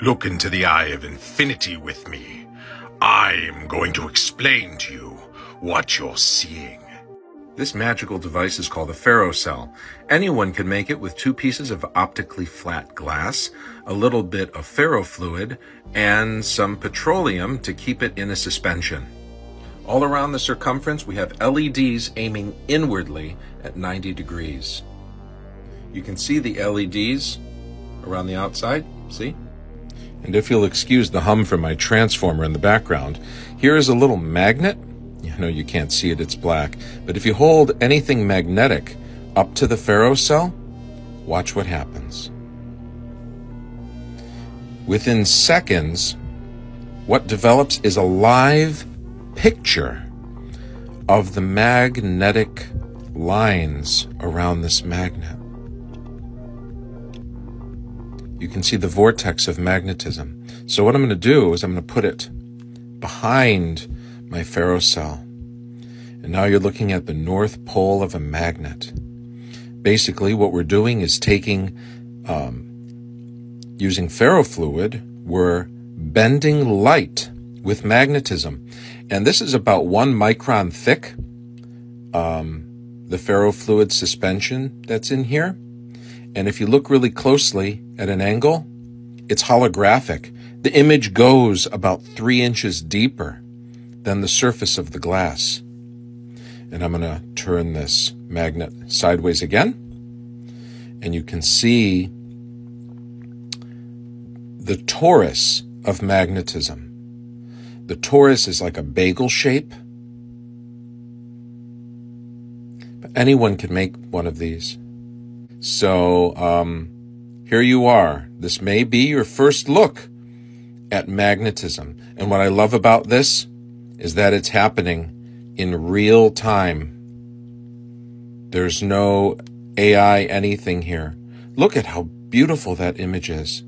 Look into the eye of infinity with me. I'm going to explain to you what you're seeing. This magical device is called a ferrocell. Anyone can make it with two pieces of optically flat glass, a little bit of ferrofluid, and some petroleum to keep it in a suspension. All around the circumference, we have LEDs aiming inwardly at 90 degrees. You can see the LEDs around the outside, see? And if you'll excuse the hum from my transformer in the background, here is a little magnet. I know you can't see it, it's black. But if you hold anything magnetic up to the ferrocell, watch what happens. Within seconds, what develops is a live picture of the magnetic lines around this magnet. You can see the vortex of magnetism. So what I'm going to do is I'm going to put it behind my ferrocell. And now you're looking at the north pole of a magnet. Basically, what we're doing is taking, um, using ferrofluid, we're bending light with magnetism. And this is about one micron thick, um, the ferrofluid suspension that's in here. And if you look really closely at an angle, it's holographic. The image goes about three inches deeper than the surface of the glass. And I'm going to turn this magnet sideways again. And you can see the torus of magnetism. The torus is like a bagel shape. But anyone can make one of these. So um, here you are. This may be your first look at magnetism. And what I love about this is that it's happening in real time. There's no AI anything here. Look at how beautiful that image is.